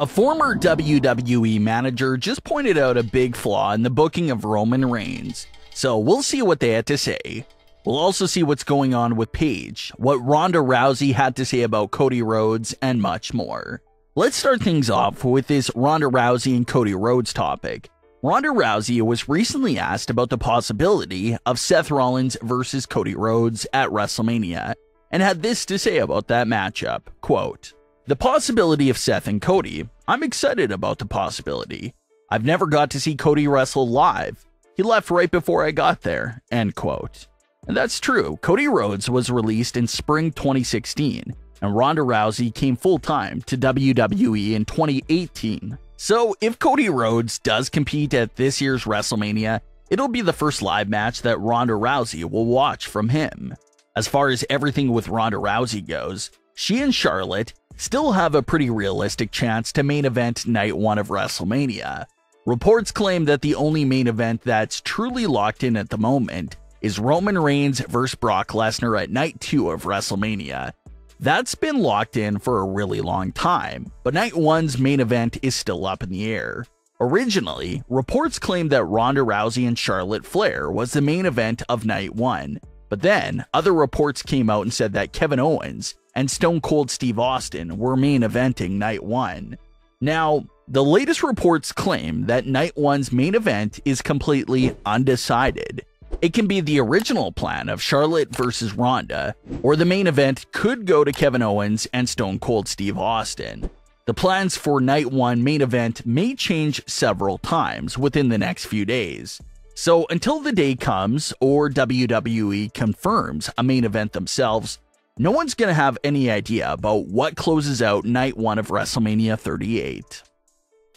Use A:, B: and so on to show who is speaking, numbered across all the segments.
A: A former WWE manager just pointed out a big flaw in the booking of Roman Reigns, so we'll see what they had to say. We'll also see what's going on with Paige, what Ronda Rousey had to say about Cody Rhodes, and much more. Let's start things off with this Ronda Rousey and Cody Rhodes topic. Ronda Rousey was recently asked about the possibility of Seth Rollins versus Cody Rhodes at WrestleMania, and had this to say about that matchup. Quote, the possibility of Seth and Cody, I'm excited about the possibility. I've never got to see Cody wrestle live. He left right before I got there. End quote. And that's true. Cody Rhodes was released in spring 2016, and Ronda Rousey came full time to WWE in 2018. So if Cody Rhodes does compete at this year's WrestleMania, it'll be the first live match that Ronda Rousey will watch from him. As far as everything with Ronda Rousey goes, she and Charlotte still have a pretty realistic chance to main event night one of WrestleMania. Reports claim that the only main event that's truly locked in at the moment is Roman Reigns vs. Brock Lesnar at night two of WrestleMania. That's been locked in for a really long time, but night one's main event is still up in the air. Originally, reports claimed that Ronda Rousey and Charlotte Flair was the main event of night one, but then other reports came out and said that Kevin Owens and Stone Cold Steve Austin were main eventing Night 1. Now, the latest reports claim that Night 1's main event is completely undecided. It can be the original plan of Charlotte versus Ronda, or the main event could go to Kevin Owens and Stone Cold Steve Austin. The plans for Night 1 main event may change several times within the next few days. So until the day comes or WWE confirms a main event themselves, no one's going to have any idea about what closes out night one of WrestleMania 38.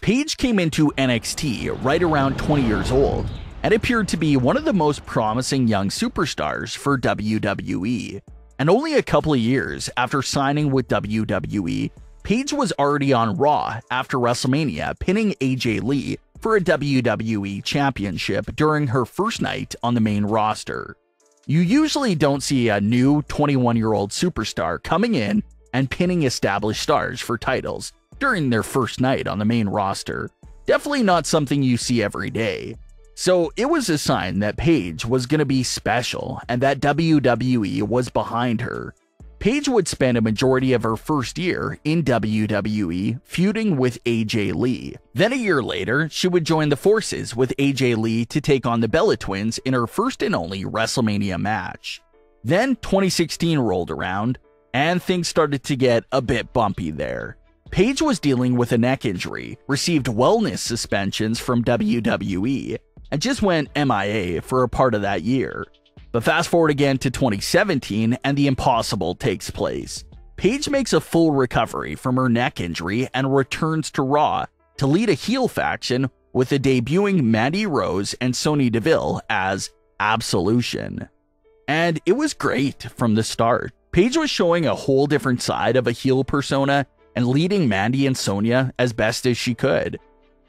A: Paige came into NXT right around 20 years old and appeared to be one of the most promising young superstars for WWE. And only a couple of years after signing with WWE, Paige was already on Raw after WrestleMania, pinning AJ Lee for a WWE Championship during her first night on the main roster. You usually don't see a new 21 year old superstar coming in and pinning established stars for titles during their first night on the main roster. Definitely not something you see every day. So it was a sign that Paige was going to be special and that WWE was behind her. Paige would spend a majority of her first year in WWE feuding with AJ Lee. Then a year later, she would join the forces with AJ Lee to take on the Bella Twins in her first and only WrestleMania match. Then 2016 rolled around, and things started to get a bit bumpy there. Paige was dealing with a neck injury, received wellness suspensions from WWE, and just went MIA for a part of that year. But fast forward again to 2017 and the impossible takes place. Paige makes a full recovery from her neck injury and returns to Raw to lead a heel faction with the debuting Mandy Rose and Sonya Deville as Absolution. And it was great from the start. Paige was showing a whole different side of a heel persona and leading Mandy and Sonya as best as she could.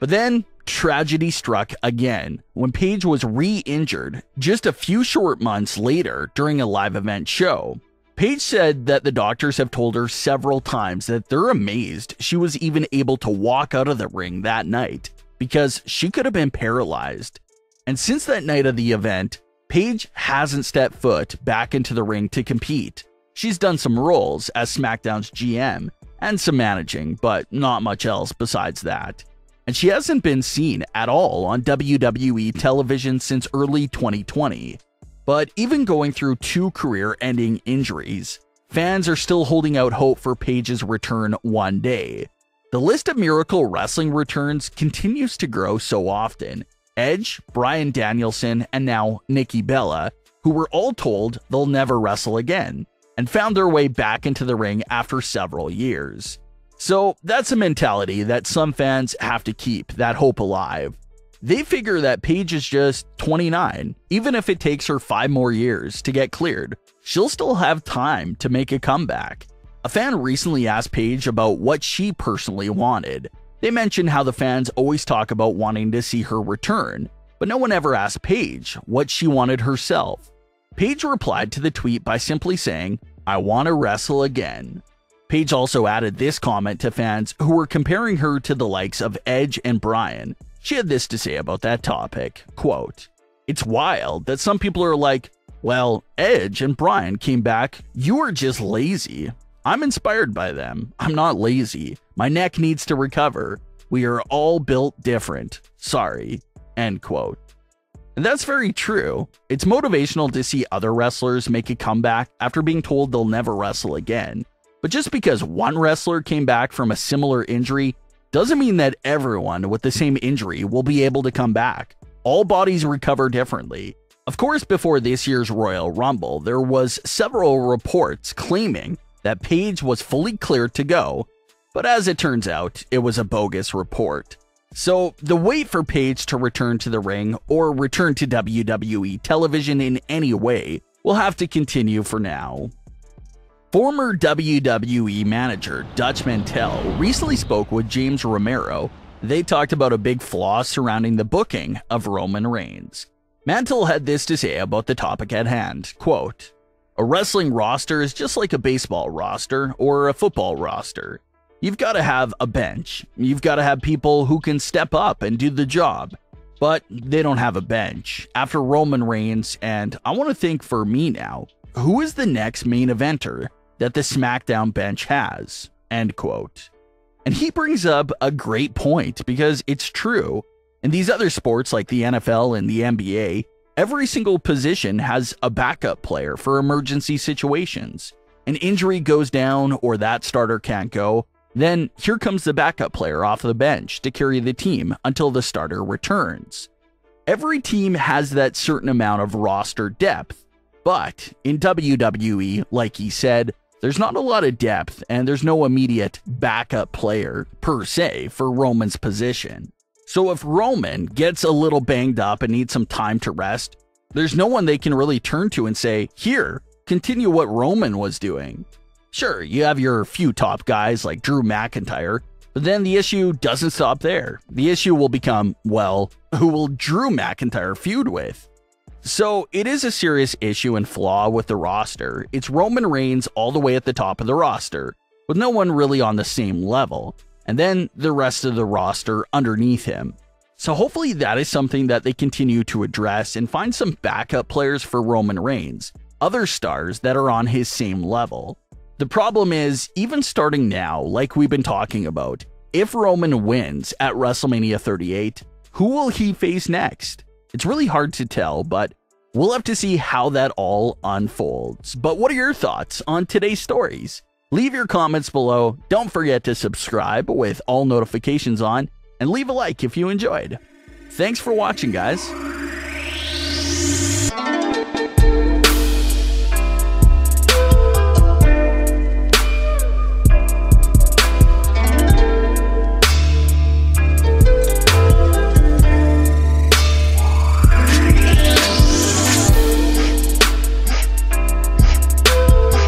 A: But then tragedy struck again when Paige was re injured just a few short months later during a live event show. Paige said that the doctors have told her several times that they're amazed she was even able to walk out of the ring that night because she could have been paralyzed. And since that night of the event, Paige hasn't stepped foot back into the ring to compete. She's done some roles as SmackDown's GM and some managing, but not much else besides that and she hasn't been seen at all on WWE television since early 2020. But even going through two career ending injuries, fans are still holding out hope for Paige's return one day. The list of Miracle Wrestling returns continues to grow so often. Edge, Bryan Danielson, and now Nikki Bella, who were all told they'll never wrestle again, and found their way back into the ring after several years. So that's a mentality that some fans have to keep that hope alive. They figure that Paige is just 29. Even if it takes her five more years to get cleared, she'll still have time to make a comeback. A fan recently asked Paige about what she personally wanted. They mentioned how the fans always talk about wanting to see her return, but no one ever asked Paige what she wanted herself. Paige replied to the tweet by simply saying, I want to wrestle again. Paige also added this comment to fans who were comparing her to the likes of Edge and Bryan. She had this to say about that topic, quote, It's wild that some people are like, well, Edge and Bryan came back, you are just lazy. I'm inspired by them. I'm not lazy. My neck needs to recover. We are all built different. Sorry. End quote. And that's very true. It's motivational to see other wrestlers make a comeback after being told they'll never wrestle again. But just because one wrestler came back from a similar injury doesn't mean that everyone with the same injury will be able to come back. All bodies recover differently. Of course, before this year's Royal Rumble, there was several reports claiming that Paige was fully cleared to go, but as it turns out, it was a bogus report. So, the wait for Paige to return to the ring or return to WWE television in any way will have to continue for now. Former WWE manager Dutch Mantell recently spoke with James Romero. They talked about a big flaw surrounding the booking of Roman Reigns. Mantell had this to say about the topic at hand, quote, A wrestling roster is just like a baseball roster or a football roster. You've got to have a bench. You've got to have people who can step up and do the job. But they don't have a bench. After Roman Reigns, and I want to think for me now, who is the next main eventer that the SmackDown bench has? End quote. And he brings up a great point because it's true. In these other sports like the NFL and the NBA, every single position has a backup player for emergency situations. An injury goes down or that starter can't go, then here comes the backup player off the bench to carry the team until the starter returns. Every team has that certain amount of roster depth, but in WWE, like he said, there's not a lot of depth and there's no immediate backup player per se for Roman's position. So if Roman gets a little banged up and needs some time to rest, there's no one they can really turn to and say, here, continue what Roman was doing. Sure, you have your few top guys like Drew McIntyre, but then the issue doesn't stop there. The issue will become, well, who will Drew McIntyre feud with? So it is a serious issue and flaw with the roster. It's Roman Reigns all the way at the top of the roster, with no one really on the same level, and then the rest of the roster underneath him. So hopefully that is something that they continue to address and find some backup players for Roman Reigns, other stars that are on his same level. The problem is, even starting now, like we've been talking about, if Roman wins at WrestleMania 38, who will he face next? It's really hard to tell, but we'll have to see how that all unfolds. But what are your thoughts on today's stories? Leave your comments below. Don't forget to subscribe with all notifications on, and leave a like if you enjoyed. Thanks for watching, guys.